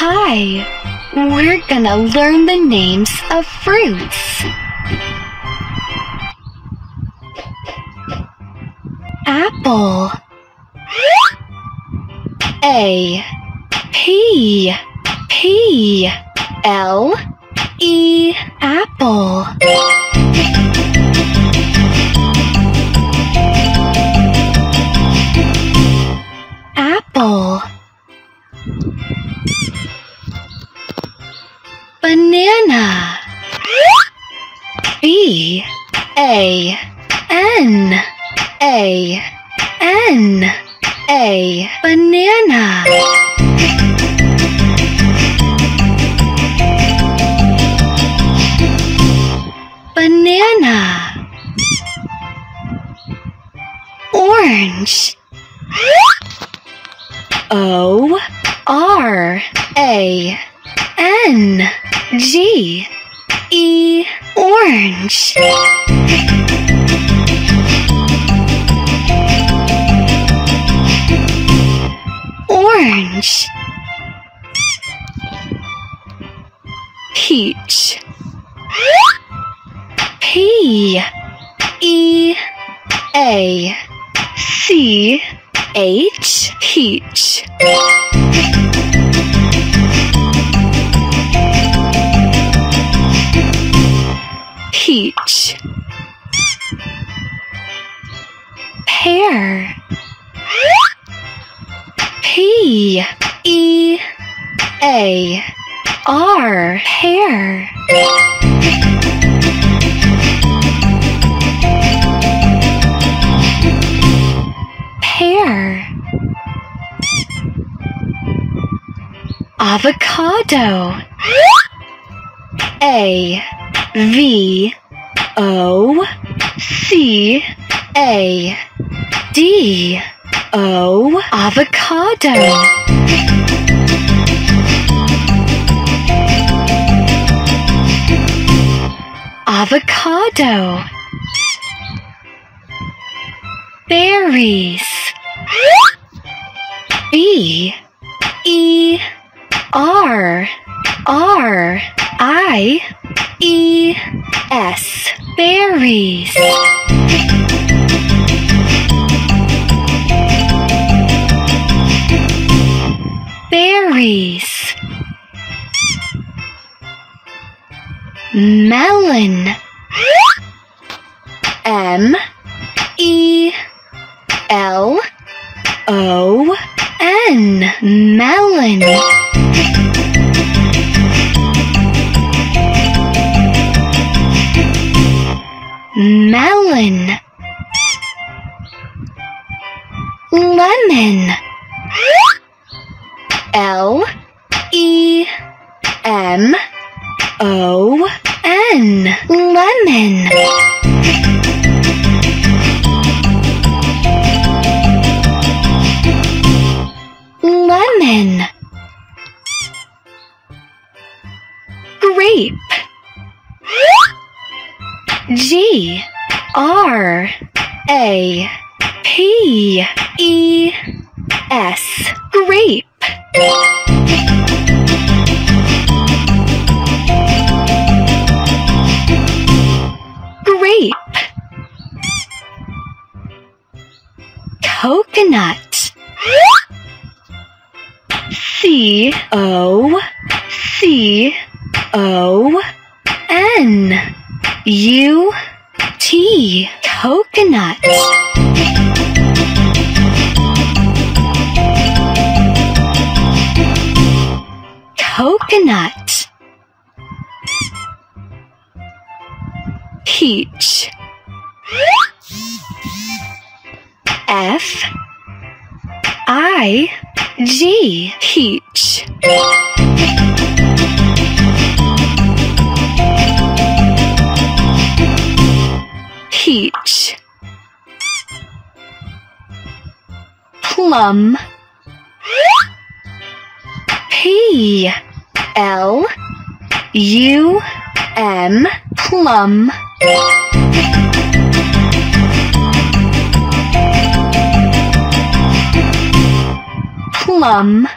Hi, we're gonna learn the names of fruits. Apple. A. P. P. L. E. Apple. Banana. B. A. N. A. N. A. Banana. Banana. Orange. O R A N G E Orange. Orange. Peach. P E A C H peach. Peach. Pear. P E A R pear. Pear. Avocado. A V O C A D O avocado. Avocado. Berries. B E R R I E S berries. Berries. Melon. M E L O N melon. Lemon. L E M O N lemon. Lemon. Grape. G R A P E S. Grape. Grape. Coconut. C O C O N U T. Coconut. Coconut. Peach. F I G. Peach. Peach. Plum. P L U M. Plum. Plum.